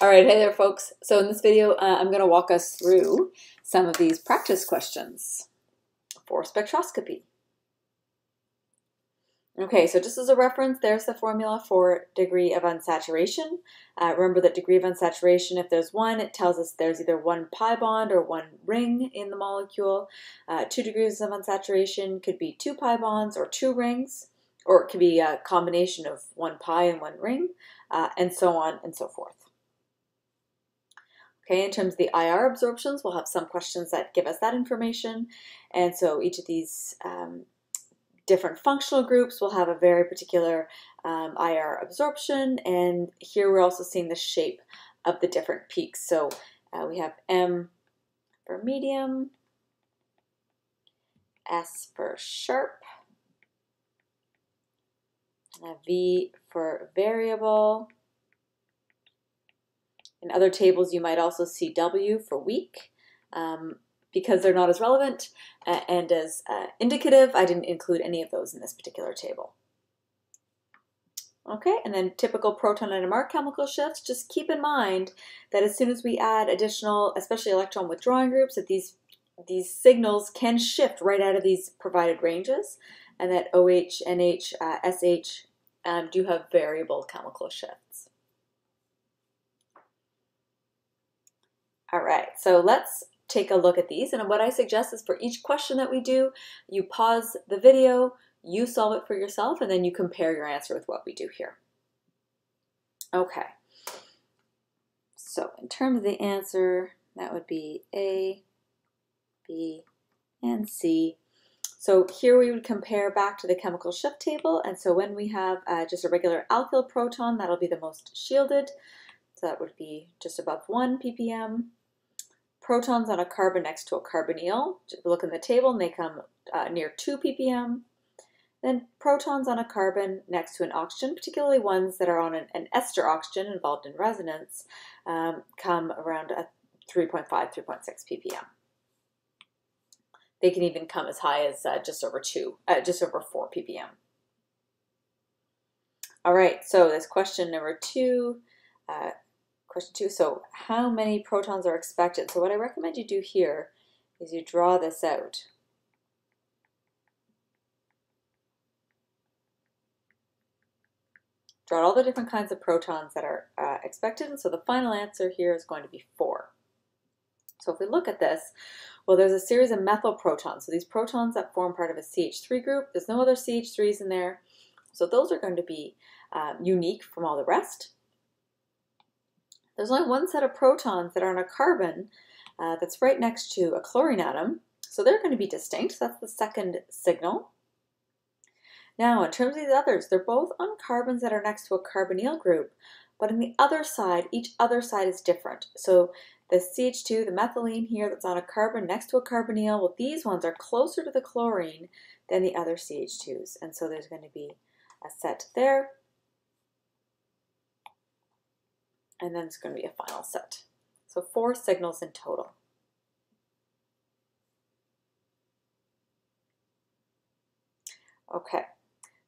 All right, hey there folks. So in this video, uh, I'm gonna walk us through some of these practice questions for spectroscopy. Okay, so just as a reference, there's the formula for degree of unsaturation. Uh, remember that degree of unsaturation, if there's one, it tells us there's either one pi bond or one ring in the molecule. Uh, two degrees of unsaturation could be two pi bonds or two rings, or it could be a combination of one pi and one ring, uh, and so on and so forth. Okay, in terms of the IR absorptions, we'll have some questions that give us that information. And so each of these um, different functional groups will have a very particular um, IR absorption. And here we're also seeing the shape of the different peaks. So uh, we have M for medium, S for sharp, and a V for variable, in other tables, you might also see W for weak. Um, because they're not as relevant and as uh, indicative, I didn't include any of those in this particular table. Okay, and then typical proton and NMR chemical shifts. Just keep in mind that as soon as we add additional, especially electron withdrawing groups, that these, these signals can shift right out of these provided ranges, and that OH, NH, uh, SH um, do have variable chemical shifts. All right, so let's take a look at these. And what I suggest is for each question that we do, you pause the video, you solve it for yourself, and then you compare your answer with what we do here. Okay. So in terms of the answer, that would be A, B, and C. So here we would compare back to the chemical shift table. And so when we have uh, just a regular alkyl proton, that'll be the most shielded. So that would be just above 1 ppm protons on a carbon next to a carbonyl. Look in the table and they come uh, near 2 ppm. Then protons on a carbon next to an oxygen, particularly ones that are on an, an ester oxygen involved in resonance, um, come around 3.5, 3.6 ppm. They can even come as high as uh, just over 2, uh, just over 4 ppm. All right, so this question number two, uh, question. So how many protons are expected? So what I recommend you do here is you draw this out. Draw all the different kinds of protons that are uh, expected. And so the final answer here is going to be four. So if we look at this, well, there's a series of methyl protons. So these protons that form part of a CH3 group, there's no other CH3s in there. So those are going to be um, unique from all the rest. There's only one set of protons that are on a carbon uh, that's right next to a chlorine atom, so they're going to be distinct. That's the second signal. Now, in terms of these others, they're both on carbons that are next to a carbonyl group, but on the other side, each other side is different. So the CH2, the methylene here that's on a carbon next to a carbonyl, well, these ones are closer to the chlorine than the other CH2s. And so there's going to be a set there. And then it's going to be a final set. So four signals in total. Okay,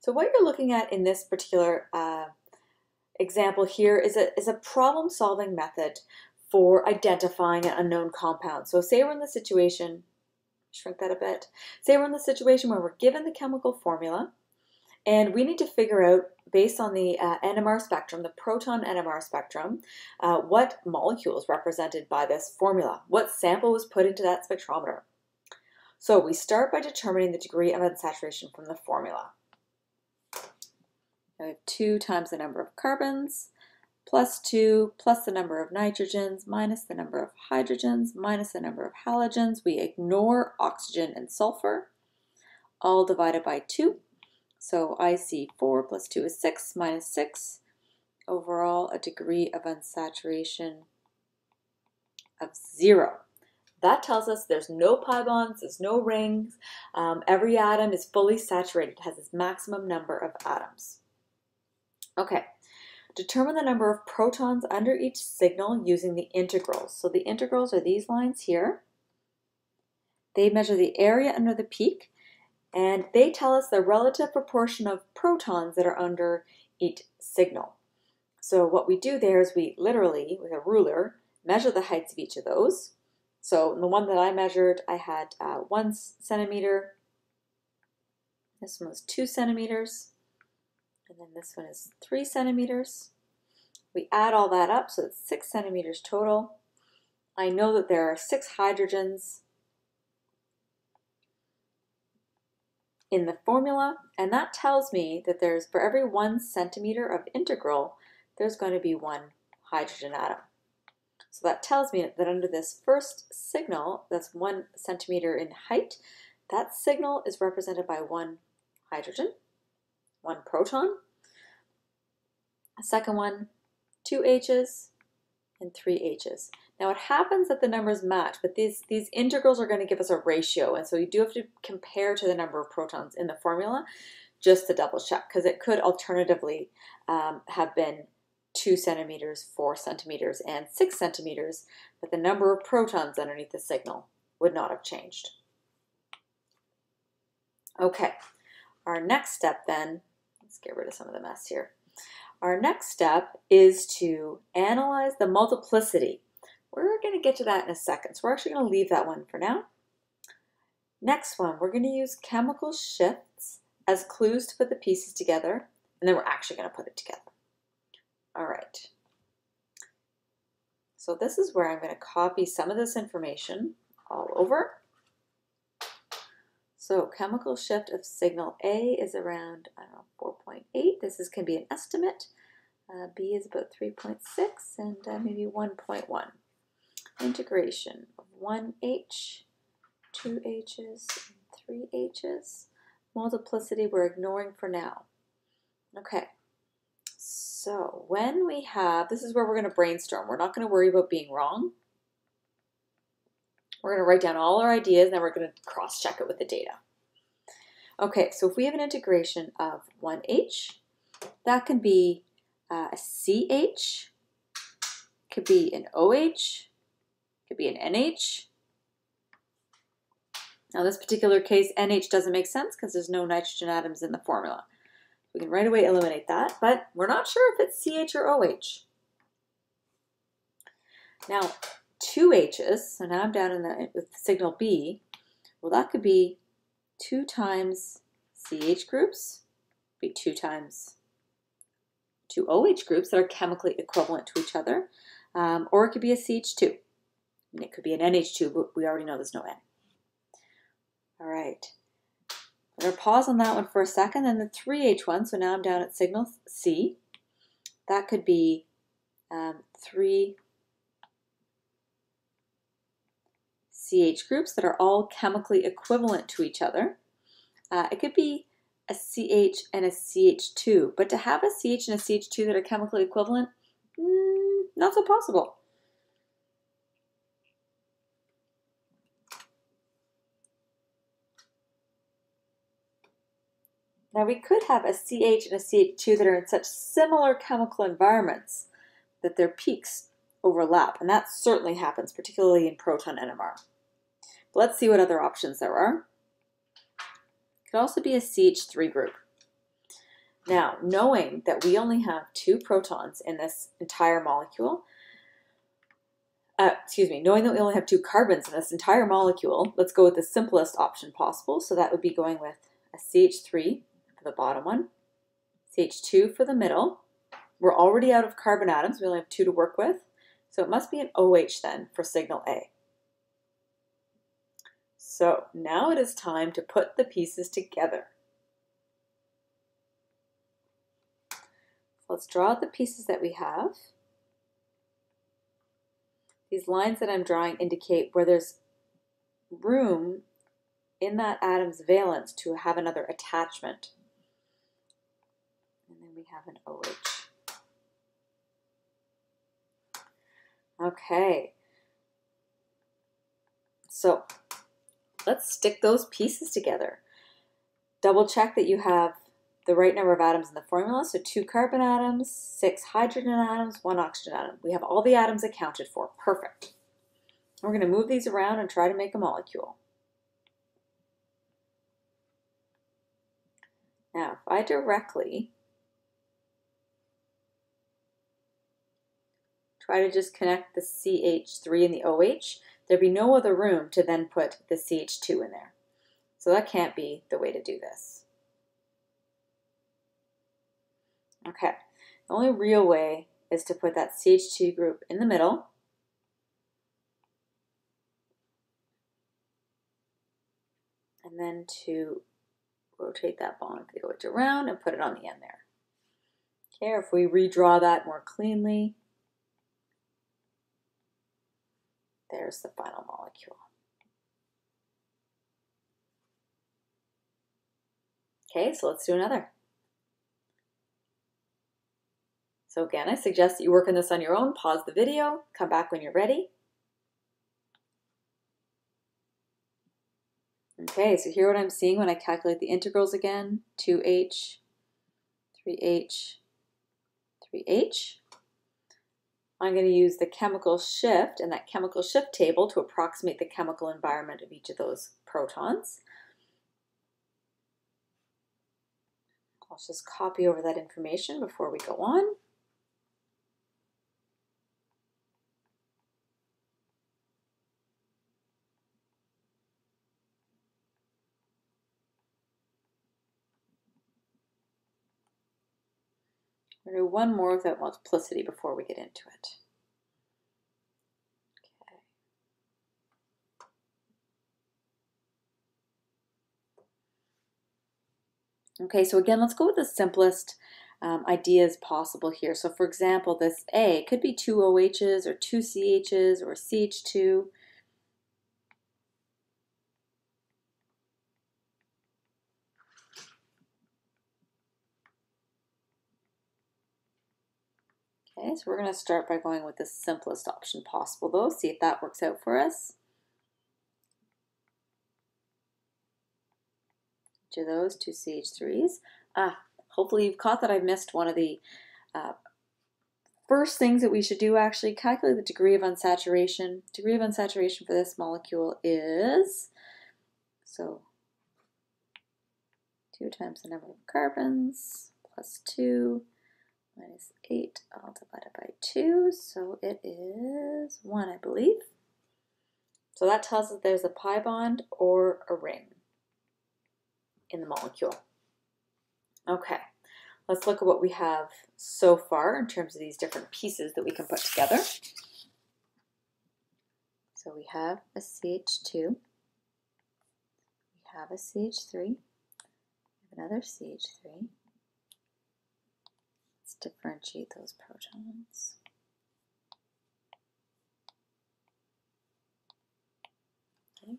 so what you're looking at in this particular uh, example here is a, is a problem-solving method for identifying an unknown compound. So say we're in the situation, shrink that a bit, say we're in the situation where we're given the chemical formula, and we need to figure out, based on the uh, NMR spectrum, the proton NMR spectrum, uh, what molecule is represented by this formula, what sample was put into that spectrometer. So we start by determining the degree of unsaturation from the formula. Have 2 times the number of carbons, plus 2, plus the number of nitrogens, minus the number of hydrogens, minus the number of halogens. We ignore oxygen and sulfur, all divided by 2. So I see 4 plus 2 is 6, minus 6. Overall, a degree of unsaturation of 0. That tells us there's no pi bonds, there's no rings. Um, every atom is fully saturated, has its maximum number of atoms. Okay, determine the number of protons under each signal using the integrals. So the integrals are these lines here. They measure the area under the peak and they tell us the relative proportion of protons that are under each signal. So what we do there is we literally, with a ruler, measure the heights of each of those. So the one that I measured, I had uh, one centimeter. This one was two centimeters. And then this one is three centimeters. We add all that up, so it's six centimeters total. I know that there are six hydrogens in the formula, and that tells me that there's, for every one centimeter of integral, there's going to be one hydrogen atom. So that tells me that under this first signal, that's one centimeter in height, that signal is represented by one hydrogen, one proton. A second one, two H's, and three H's. Now it happens that the numbers match, but these, these integrals are going to give us a ratio, and so you do have to compare to the number of protons in the formula just to double check, because it could alternatively um, have been 2 centimeters, 4 centimeters, and 6 centimeters, but the number of protons underneath the signal would not have changed. Okay, our next step then, let's get rid of some of the mess here. Our next step is to analyze the multiplicity we're going to get to that in a second, so we're actually going to leave that one for now. Next one, we're going to use chemical shifts as clues to put the pieces together, and then we're actually going to put it together. All right. So this is where I'm going to copy some of this information all over. So chemical shift of signal A is around, I don't know, 4.8. This is, can be an estimate. Uh, B is about 3.6 and uh, maybe 1.1 integration of 1h, 2 h's, 3 h's. Multiplicity we're ignoring for now. Okay, so when we have, this is where we're going to brainstorm. We're not going to worry about being wrong. We're going to write down all our ideas and then we're going to cross-check it with the data. Okay, so if we have an integration of 1h, that can be uh, a CH, could be an OH, could be an NH. Now this particular case, NH doesn't make sense because there's no nitrogen atoms in the formula. We can right away eliminate that, but we're not sure if it's CH or OH. Now, two H's, so now I'm down in the with signal B, well that could be two times CH groups, be two times two OH groups that are chemically equivalent to each other, um, or it could be a CH2. And it could be an NH2, but we already know there's no N. All right. I'm going to pause on that one for a second. And the 3H1, so now I'm down at signal C. That could be um, three CH groups that are all chemically equivalent to each other. Uh, it could be a CH and a CH2, but to have a CH and a CH2 that are chemically equivalent, mm, not so possible. Now we could have a CH and a CH2 that are in such similar chemical environments that their peaks overlap, and that certainly happens, particularly in proton NMR. But let's see what other options there are. It could also be a CH3 group. Now, knowing that we only have two protons in this entire molecule, uh, excuse me, knowing that we only have two carbons in this entire molecule, let's go with the simplest option possible. So that would be going with a CH3 for the bottom one, CH2 for the middle. We're already out of carbon atoms, we only have two to work with, so it must be an OH then for signal A. So now it is time to put the pieces together. Let's draw the pieces that we have. These lines that I'm drawing indicate where there's room in that atom's valence to have another attachment have an OH. Okay. So let's stick those pieces together. Double check that you have the right number of atoms in the formula. So two carbon atoms, six hydrogen atoms, one oxygen atom. We have all the atoms accounted for. Perfect. We're going to move these around and try to make a molecule. Now, if I directly try to just connect the CH3 and the OH, there'd be no other room to then put the CH2 in there. So that can't be the way to do this. Okay, the only real way is to put that CH2 group in the middle. And then to rotate that bond the OH around and put it on the end there. Okay, if we redraw that more cleanly, there's the final molecule. Okay, so let's do another. So again, I suggest that you work on this on your own, pause the video, come back when you're ready. Okay, so here what I'm seeing when I calculate the integrals again, 2h, 3h, 3h. I'm going to use the chemical shift and that chemical shift table to approximate the chemical environment of each of those protons. I'll just copy over that information before we go on. We're going to do one more of that multiplicity before we get into it. Okay. Okay, so again, let's go with the simplest um, ideas possible here. So for example, this A could be two OHs or two CHs or CH2. Okay, so we're going to start by going with the simplest option possible though, see if that works out for us. Each of those, two CH3s. Ah, hopefully you've caught that I missed one of the uh, first things that we should do actually, calculate the degree of unsaturation. Degree of unsaturation for this molecule is, so 2 times the number of carbons plus 2 minus 8 all divided by 2, so it is 1, I believe. So that tells us there's a pi bond or a ring in the molecule. Okay, let's look at what we have so far in terms of these different pieces that we can put together. So we have a CH2, we have a CH3, we have another CH3, differentiate those protons. Okay.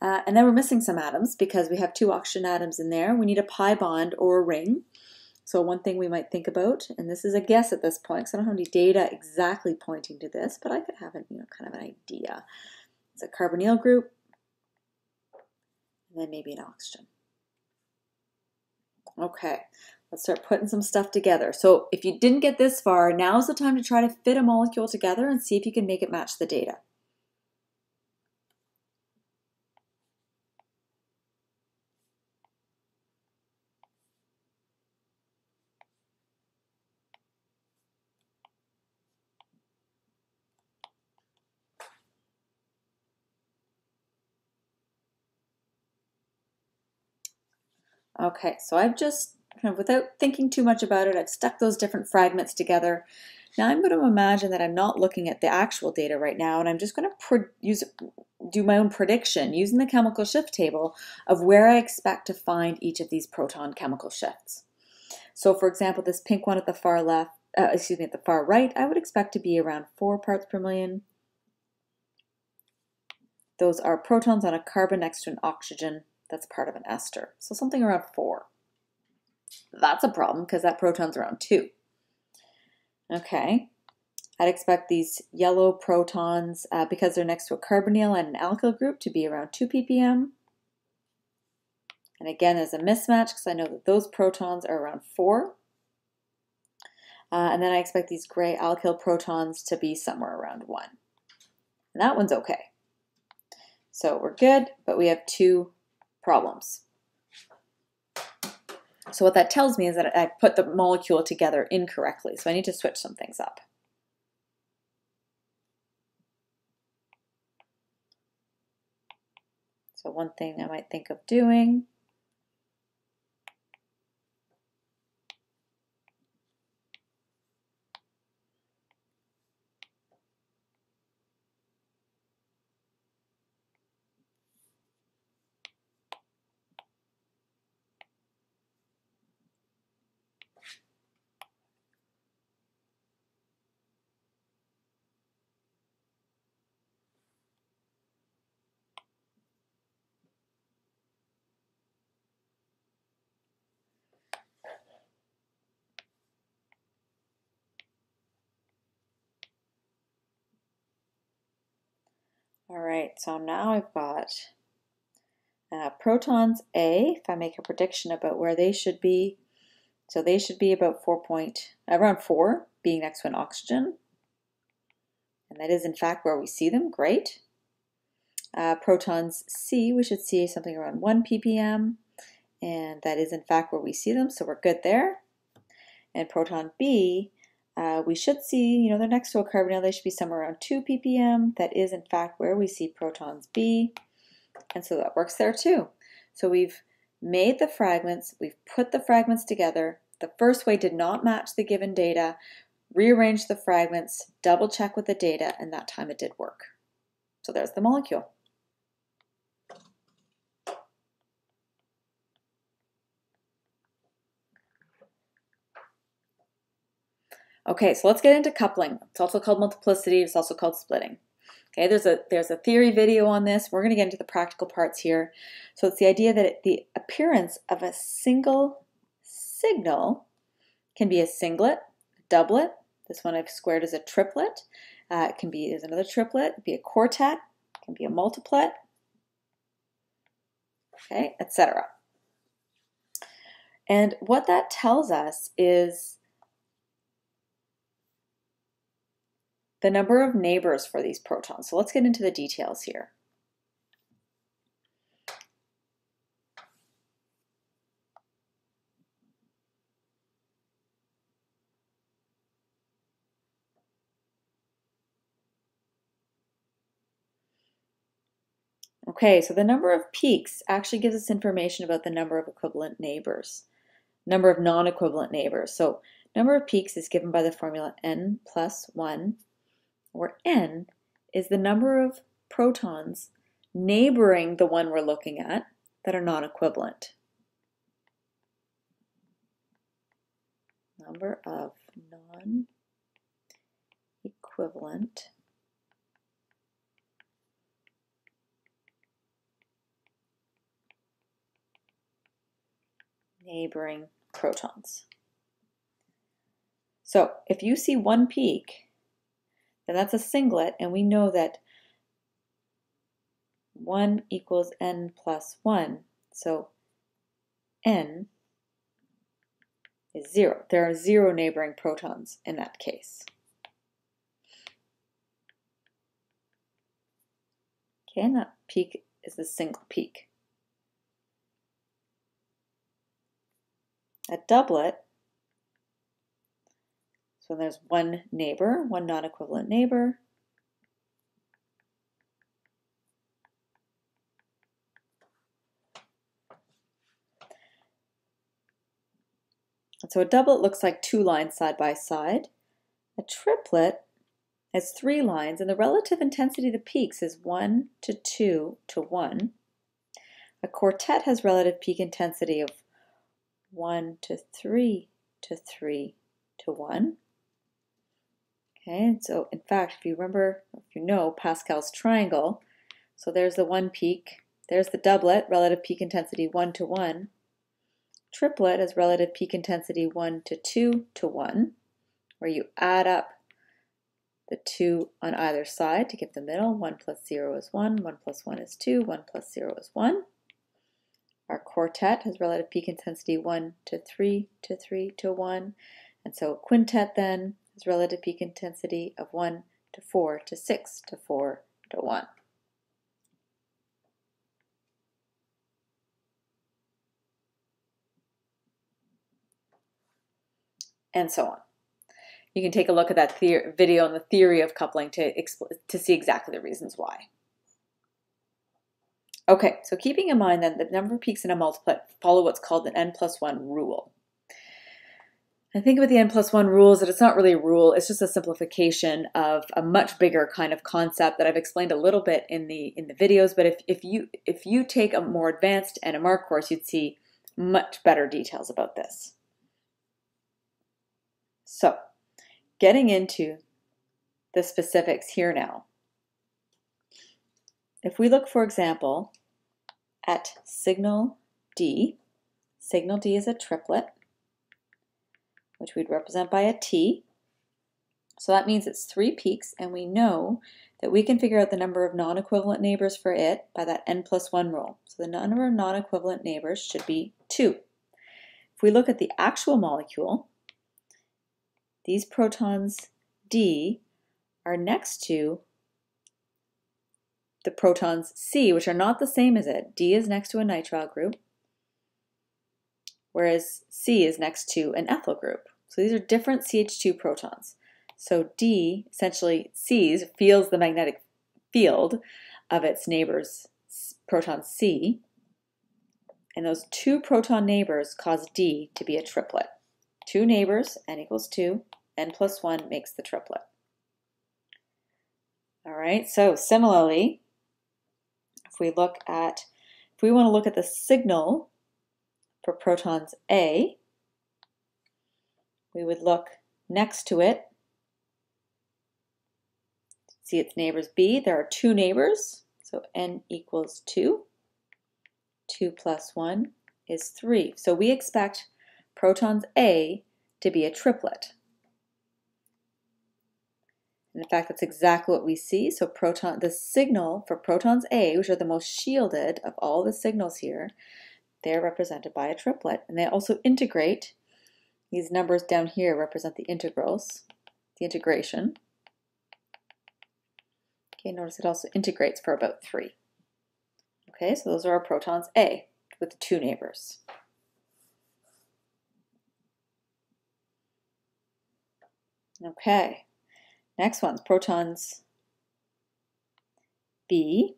Uh, and then we're missing some atoms because we have two oxygen atoms in there. We need a pi bond or a ring. So one thing we might think about, and this is a guess at this point because I don't have any data exactly pointing to this, but I could have a, you know, kind of an idea. It's a carbonyl group, and then maybe an oxygen. Okay, Let's start putting some stuff together. So if you didn't get this far, now's the time to try to fit a molecule together and see if you can make it match the data. Okay, so I've just kind of without thinking too much about it, I've stuck those different fragments together. Now I'm going to imagine that I'm not looking at the actual data right now, and I'm just going to use do my own prediction using the chemical shift table of where I expect to find each of these proton chemical shifts. So for example, this pink one at the far left, uh, excuse me, at the far right, I would expect to be around 4 parts per million. Those are protons on a carbon next to an oxygen that's part of an ester. So something around 4. That's a problem because that proton's around 2. Okay, I'd expect these yellow protons, uh, because they're next to a carbonyl and an alkyl group, to be around 2 ppm. And again, there's a mismatch because I know that those protons are around 4. Uh, and then I expect these gray alkyl protons to be somewhere around 1. And that one's okay. So we're good, but we have two problems. So what that tells me is that I put the molecule together incorrectly. So I need to switch some things up. So one thing I might think of doing All right, so now I've got uh, protons A, if I make a prediction about where they should be, so they should be about 4 point, around 4, being next to an oxygen. And that is in fact where we see them, great. Uh, protons C, we should see something around 1 ppm, and that is in fact where we see them, so we're good there. And proton B, uh, we should see, you know, they're next to a carbonyl, they should be somewhere around 2 ppm. That is, in fact, where we see protons B, and so that works there too. So we've made the fragments, we've put the fragments together. The first way did not match the given data, rearrange the fragments, double check with the data, and that time it did work. So there's the molecule. Okay, so let's get into coupling. It's also called multiplicity, it's also called splitting. Okay, there's a there's a theory video on this. We're going to get into the practical parts here. So it's the idea that it, the appearance of a single signal can be a singlet, a doublet. This one I've squared as a triplet. Uh, it can be as another triplet, it can be a quartet, it can be a multiplet, okay, etc. And what that tells us is the number of neighbors for these protons. So let's get into the details here. Okay, so the number of peaks actually gives us information about the number of equivalent neighbors, number of non-equivalent neighbors. So number of peaks is given by the formula n plus 1 or n, is the number of protons neighboring the one we're looking at that are non-equivalent. Number of non-equivalent neighboring protons. So if you see one peak, and that's a singlet, and we know that 1 equals n plus 1. So n is 0. There are zero neighboring protons in that case. Okay, and that peak is a single peak. A doublet so there's one neighbor, one non-equivalent neighbor. So a doublet looks like two lines side by side. A triplet has three lines, and the relative intensity of the peaks is 1 to 2 to 1. A quartet has relative peak intensity of 1 to 3 to 3 to 1. Okay, so in fact, if you remember, if you know Pascal's triangle, so there's the one peak, there's the doublet, relative peak intensity 1 to 1. Triplet has relative peak intensity 1 to 2 to 1, where you add up the 2 on either side to give the middle. 1 plus 0 is 1, 1 plus 1 is 2, 1 plus 0 is 1. Our quartet has relative peak intensity 1 to 3 to 3 to 1. And so quintet then has relative peak intensity of 1 to 4 to 6 to 4 to 1. And so on. You can take a look at that video on the theory of coupling to, to see exactly the reasons why. Okay, so keeping in mind that the number of peaks in a multiplet follow what's called an n plus 1 rule. I think with the n plus 1 rules that it's not really a rule, it's just a simplification of a much bigger kind of concept that I've explained a little bit in the in the videos, but if, if you if you take a more advanced NMR course, you'd see much better details about this. So, getting into the specifics here now. If we look, for example, at signal D, signal D is a triplet, which we'd represent by a T. So that means it's three peaks, and we know that we can figure out the number of non-equivalent neighbors for it by that n plus 1 rule. So the number of non-equivalent neighbors should be 2. If we look at the actual molecule, these protons D are next to the protons C, which are not the same as it. D is next to a nitrile group, whereas C is next to an ethyl group. So these are different CH2 protons. So D essentially sees, feels the magnetic field of its neighbors, proton C, and those two proton neighbors cause D to be a triplet. Two neighbors, n equals 2, n plus 1 makes the triplet. All right, so similarly, if we look at, if we want to look at the signal for protons A, we would look next to it, see its neighbors B. There are two neighbors, so n equals 2. 2 plus 1 is 3. So we expect protons A to be a triplet. And in fact, that's exactly what we see. So proton, the signal for protons A, which are the most shielded of all the signals here, they're represented by a triplet. And they also integrate. These numbers down here represent the integrals, the integration. Okay, notice it also integrates for about 3. Okay, so those are our protons A with two neighbors. Okay. Next one's protons B.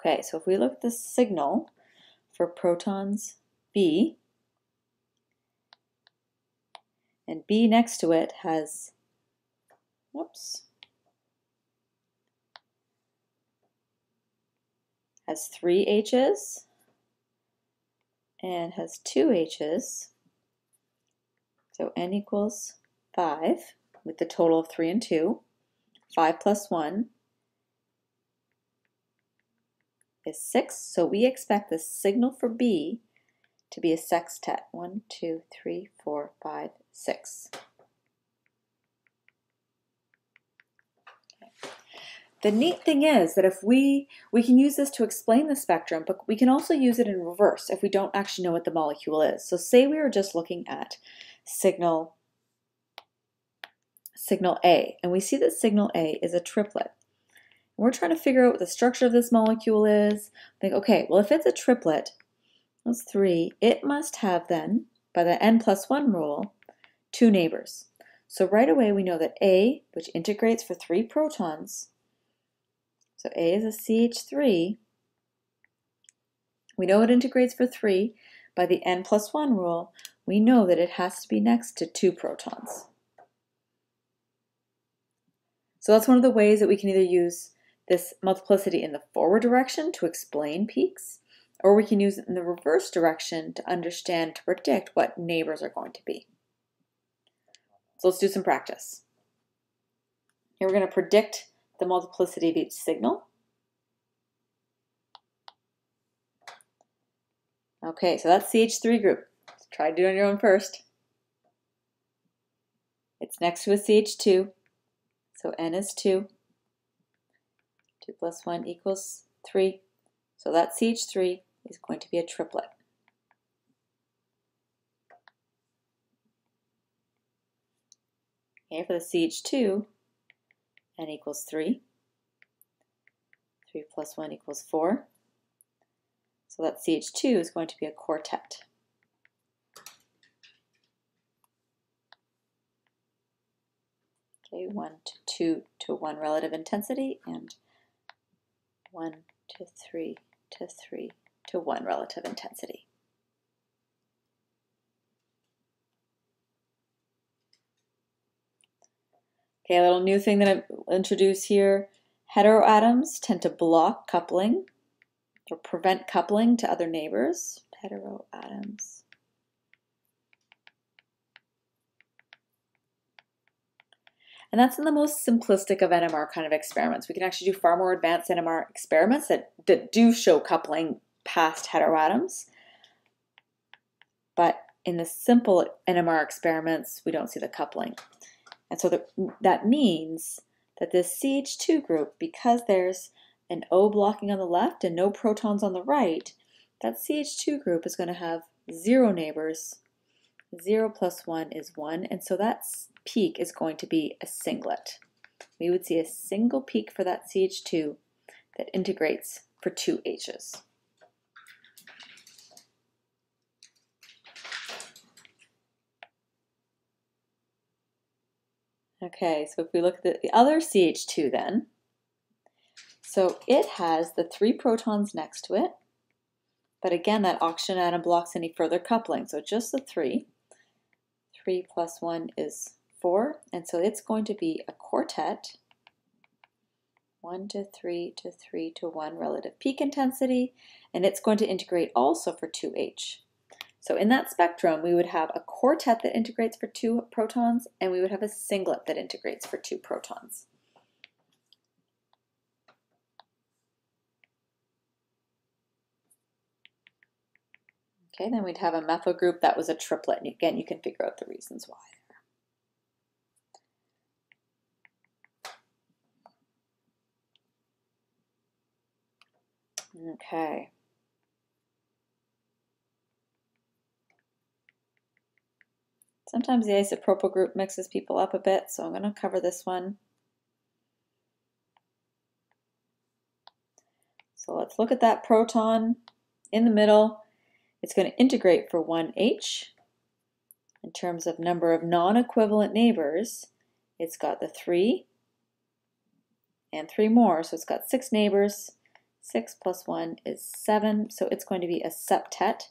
Okay, so if we look at the signal for protons B, and B next to it has, whoops, has three H's and has two H's. So n equals 5 with the total of 3 and 2. 5 plus 1 is 6, so we expect the signal for B to be a sextet. 1, 2, 3, 4, 5, 6. The neat thing is that if we, we can use this to explain the spectrum, but we can also use it in reverse if we don't actually know what the molecule is. So say we were just looking at signal, signal A, and we see that signal A is a triplet we're trying to figure out what the structure of this molecule is. Think, okay, well, if it's a triplet, that's three, it must have then, by the n plus one rule, two neighbors. So right away we know that A, which integrates for three protons, so A is a CH3, we know it integrates for three. By the n plus one rule, we know that it has to be next to two protons. So that's one of the ways that we can either use this multiplicity in the forward direction to explain peaks, or we can use it in the reverse direction to understand, to predict what neighbors are going to be. So let's do some practice. Here we're going to predict the multiplicity of each signal. Okay, so that's CH3 group. Let's try to do it on your own first. It's next to a CH2, so N is 2. 2 plus 1 equals 3. So that CH3 is going to be a triplet. Okay, for the CH2, n equals 3. 3 plus 1 equals 4. So that CH2 is going to be a quartet. Okay, 1 to 2 to 1 relative intensity and 1 to 3 to 3 to 1 relative intensity. Okay, a little new thing that I've introduced here. Heteroatoms tend to block coupling or prevent coupling to other neighbors. Heteroatoms. And that's in the most simplistic of NMR kind of experiments. We can actually do far more advanced NMR experiments that, that do show coupling past heteroatoms. But in the simple NMR experiments, we don't see the coupling. And so the, that means that this CH2 group, because there's an O blocking on the left and no protons on the right, that CH2 group is going to have zero neighbors. Zero plus one is one, and so that peak is going to be a singlet. We would see a single peak for that CH2 that integrates for two H's. Okay, so if we look at the other CH2 then, so it has the three protons next to it, but again, that oxygen atom blocks any further coupling, so just the three. Three plus one is four, and so it's going to be a quartet, one to three to three to one relative peak intensity, and it's going to integrate also for 2H. So in that spectrum, we would have a quartet that integrates for two protons, and we would have a singlet that integrates for two protons. Okay, then we'd have a methyl group that was a triplet, and again, you can figure out the reasons why. Okay. Sometimes the isopropyl group mixes people up a bit, so I'm going to cover this one. So let's look at that proton in the middle. It's going to integrate for 1H. In terms of number of non-equivalent neighbors, it's got the 3 and 3 more, so it's got 6 neighbors. 6 plus 1 is 7, so it's going to be a septet.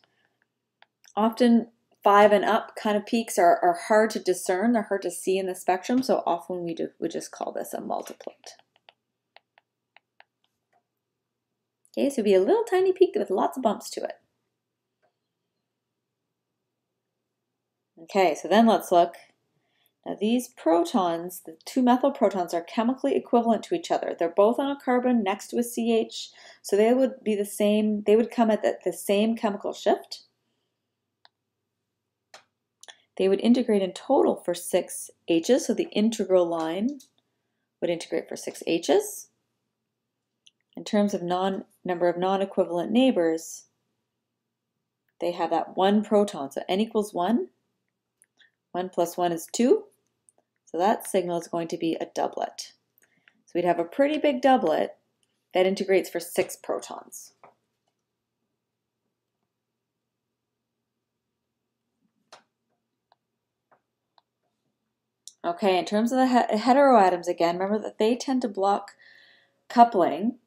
Often five and up kind of peaks are, are hard to discern, they're hard to see in the spectrum, so often we do, we just call this a multiplet. Okay, so it'd be a little tiny peak with lots of bumps to it. Okay, so then let's look. Now these protons, the two methyl protons, are chemically equivalent to each other. They're both on a carbon next to a CH, so they would be the same, they would come at the, the same chemical shift. They would integrate in total for six H's, so the integral line would integrate for six H's. In terms of non number of non-equivalent neighbors, they have that one proton, so n equals 1. 1 plus 1 is 2, so that signal is going to be a doublet. So we'd have a pretty big doublet that integrates for 6 protons. Okay, in terms of the heteroatoms again, remember that they tend to block coupling.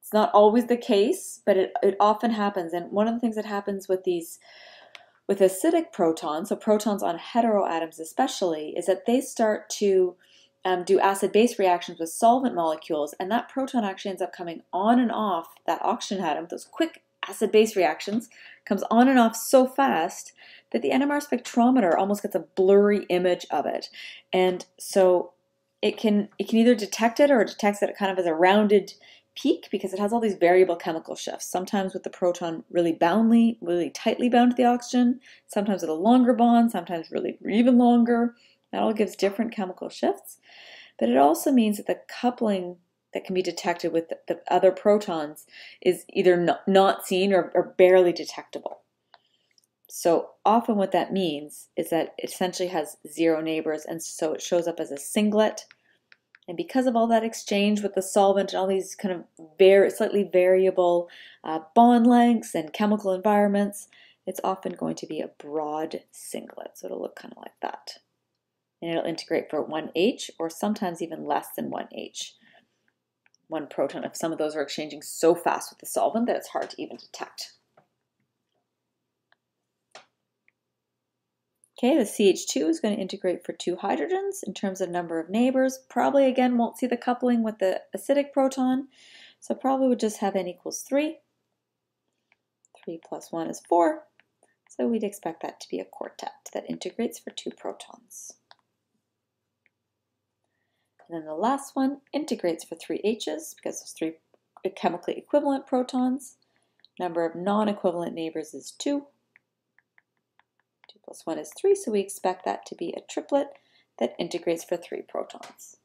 It's not always the case, but it, it often happens. And one of the things that happens with these, with acidic protons, so protons on heteroatoms especially, is that they start to um, do acid-base reactions with solvent molecules, and that proton actually ends up coming on and off that oxygen atom, those quick acid-base reactions, comes on and off so fast that the NMR spectrometer almost gets a blurry image of it. And so it can it can either detect it or it detects it kind of as a rounded peak because it has all these variable chemical shifts. Sometimes with the proton really boundly, really tightly bound to the oxygen, sometimes with a longer bond, sometimes really even longer. That all gives different chemical shifts. But it also means that the coupling that can be detected with the, the other protons is either not, not seen or, or barely detectable. So often what that means is that it essentially has zero neighbors and so it shows up as a singlet. And because of all that exchange with the solvent and all these kind of very slightly variable uh, bond lengths and chemical environments, it's often going to be a broad singlet. So it'll look kind of like that. And it'll integrate for 1H or sometimes even less than 1H. One proton if some of those are exchanging so fast with the solvent that it's hard to even detect. Okay, the CH2 is going to integrate for two hydrogens in terms of number of neighbors. Probably again won't see the coupling with the acidic proton, so probably would just have n equals 3. 3 plus 1 is 4, so we'd expect that to be a quartet that integrates for two protons. And then the last one integrates for three H's because there's three chemically equivalent protons. Number of non-equivalent neighbors is 2 plus 1 is 3, so we expect that to be a triplet that integrates for 3 protons.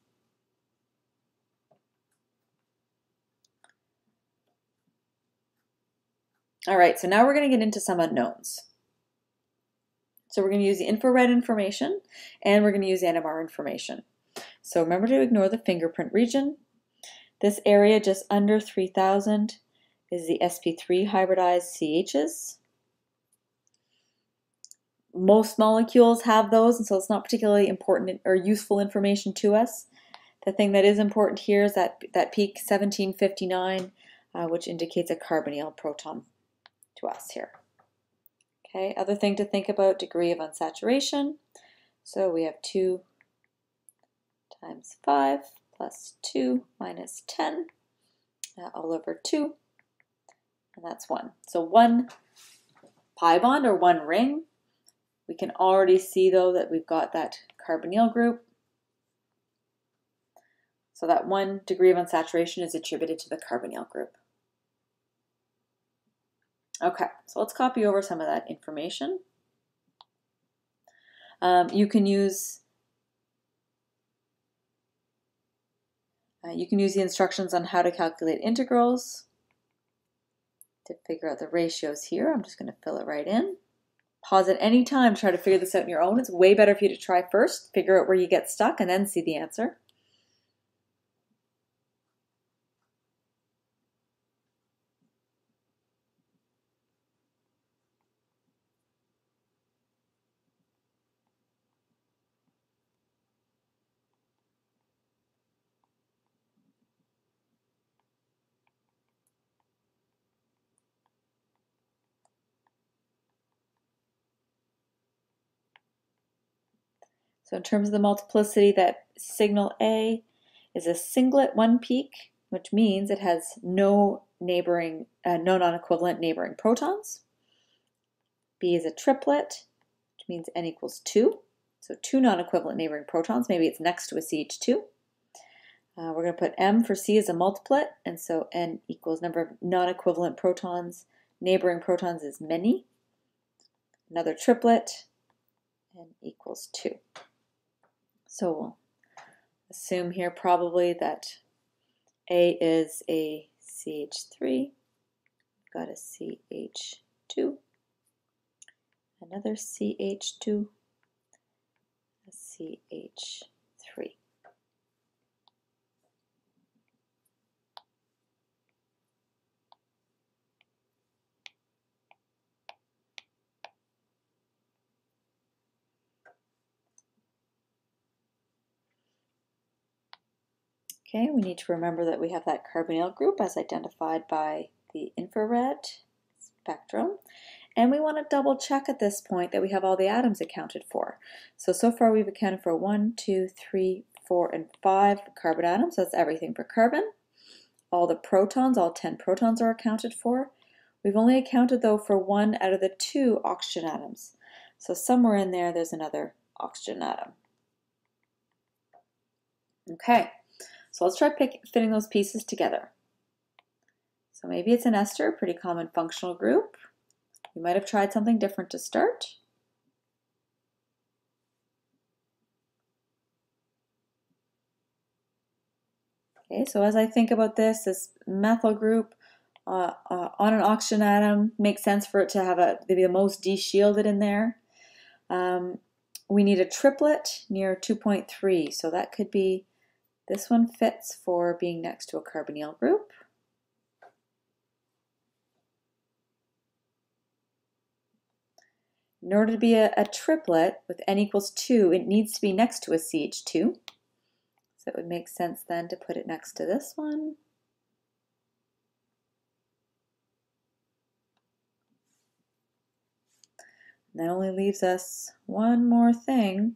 All right, so now we're going to get into some unknowns. So we're going to use the infrared information and we're going to use NMR information. So remember to ignore the fingerprint region. This area just under 3000 is the sp3 hybridized CHs most molecules have those, and so it's not particularly important or useful information to us. The thing that is important here is that, that peak 1759, uh, which indicates a carbonyl proton to us here. Okay, other thing to think about, degree of unsaturation. So we have 2 times 5 plus 2 minus 10 uh, all over 2, and that's 1. So 1 pi bond or 1 ring we can already see though that we've got that carbonyl group. So that one degree of unsaturation is attributed to the carbonyl group. Okay, so let's copy over some of that information. Um, you can use uh, you can use the instructions on how to calculate integrals to figure out the ratios here. I'm just going to fill it right in. Pause at any time, try to figure this out on your own. It's way better for you to try first, figure out where you get stuck, and then see the answer. So in terms of the multiplicity, that signal A is a singlet one peak, which means it has no neighboring, uh, no non-equivalent neighboring protons. B is a triplet, which means n equals 2. So two non-equivalent neighboring protons. Maybe it's next to a CH2. Uh, we're going to put M for C as a multiplet, and so n equals number of non-equivalent protons. Neighboring protons is many. Another triplet, n equals 2. So we'll assume here probably that A is a CH3, got a CH2, another CH2, a CH3. Okay, we need to remember that we have that carbonyl group as identified by the infrared spectrum. And we want to double check at this point that we have all the atoms accounted for. So, so far we've accounted for one, two, three, four, and five carbon atoms. That's everything for carbon. All the protons, all 10 protons are accounted for. We've only accounted though for one out of the two oxygen atoms. So somewhere in there, there's another oxygen atom. Okay, so let's try pick, fitting those pieces together. So maybe it's an ester, pretty common functional group. You might have tried something different to start. Okay, so as I think about this, this methyl group uh, uh, on an oxygen atom. Makes sense for it to have a to be the most deshielded in there. Um, we need a triplet near 2.3, so that could be, this one fits for being next to a carbonyl group. In order to be a, a, triplet with n equals 2, it needs to be next to a CH2. So it would make sense then to put it next to this one. And that only leaves us one more thing.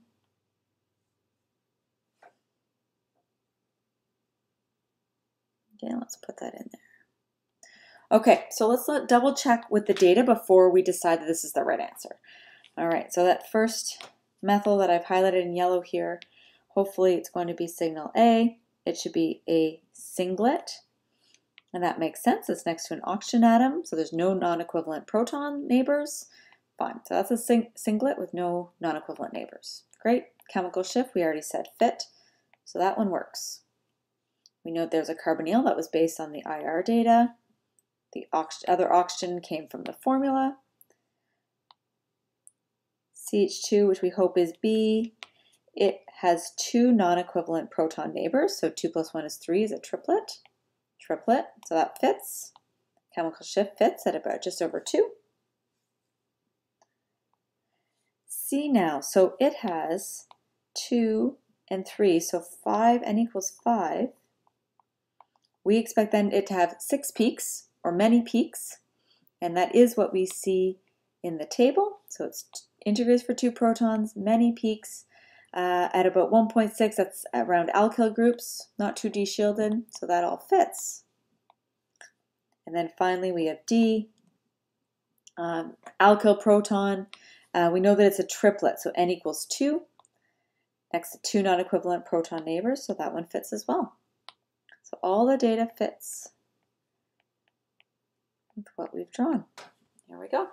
Okay, let's put that in there. Okay, so let's double check with the data before we decide that this is the right answer. All right, so that first methyl that I've highlighted in yellow here, hopefully it's going to be signal A. It should be a singlet. And that makes sense. It's next to an oxygen atom, so there's no non-equivalent proton neighbors. Fine, so that's a sing singlet with no non-equivalent neighbors. Great, chemical shift, we already said fit, so that one works. We know there's a carbonyl that was based on the IR data. The ox other oxygen came from the formula. CH2, which we hope is B, it has two non-equivalent proton neighbors, so 2 plus 1 is 3 is a triplet. Triplet, so that fits. Chemical shift fits at about just over 2. C now, so it has 2 and 3, so 5, n equals 5. We expect then it to have 6 peaks, or many peaks, and that is what we see in the table. So it's integrates for two protons, many peaks uh, at about 1.6, that's around alkyl groups, not too deshielded, so that all fits. And then finally we have D, um, alkyl proton. Uh, we know that it's a triplet, so N equals 2, next to two non-equivalent proton neighbors, so that one fits as well. So all the data fits with what we've drawn. Here we go.